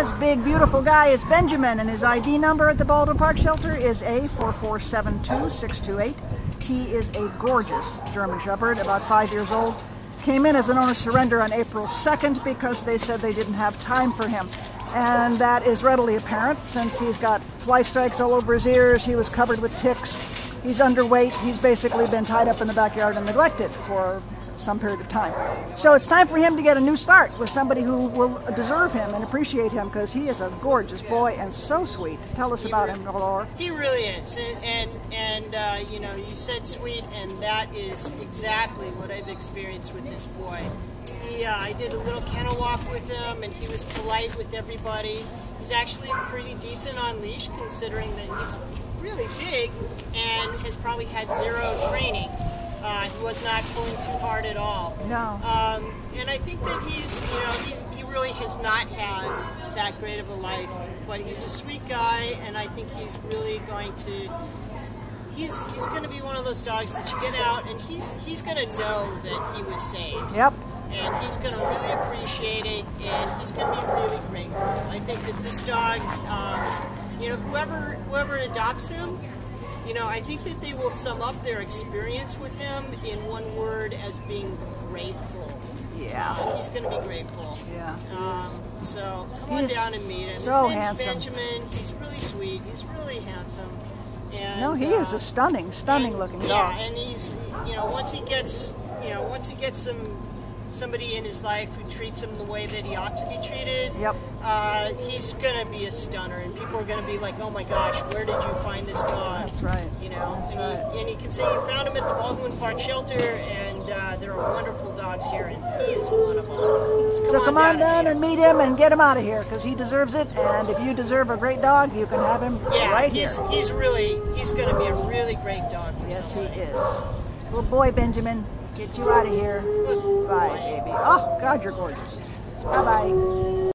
This big, beautiful guy is Benjamin, and his ID number at the Baldwin Park Shelter is A4472628. He is a gorgeous German Shepherd, about five years old. Came in as an owner surrender on April 2nd because they said they didn't have time for him. And that is readily apparent since he's got fly strikes all over his ears, he was covered with ticks, he's underweight, he's basically been tied up in the backyard and neglected for some period of time. So it's time for him to get a new start with somebody who will deserve him and appreciate him because he is a gorgeous boy and so sweet. Tell us about him, Laura. He really is, and and, and uh, you know, you said sweet, and that is exactly what I've experienced with this boy. He, uh, I did a little kennel walk with him, and he was polite with everybody. He's actually pretty decent on leash, considering that he's really big and has probably had zero training. Uh, he was not pulling too hard at all. No. Um, and I think that he's, you know, he's, he really has not had that great of a life, but he's a sweet guy, and I think he's really going to. He's, he's going to be one of those dogs that you get out, and he's he's going to know that he was saved. Yep. And he's going to really appreciate it, and he's going to be really grateful. I think that this dog, um, you know, whoever whoever adopts him, you know, I think that they will sum up their experience with him in one word as being grateful. Yeah. Uh, he's going to be grateful. Yeah. Um, so come on down and meet him. so His name's handsome. Benjamin. He's really sweet. He's really handsome. And, No, he is uh, a stunning, stunning and- looking yeah, dog. and he's you know once he gets you know once he gets some somebody in his life who treats him the way that he ought to be treated. Yep. Uh, he's gonna be a stunner, and people are gonna be like, "Oh my gosh, where did you find this dog?" That's right. You know, and, right. you, and you can say you found him at the Baldwin Park Shelter, and uh, there are wonderful dogs here, and he is one of them. So, So come on down and and meet him and get him out of here because he deserves it. And if you deserve a great dog, you can have him yeah, right here. he's he's really he's gonna be a really great dog for Yes, he is. Little boy Benjamin, get you out of here. Oh, God, you're gorgeous. Bye bye.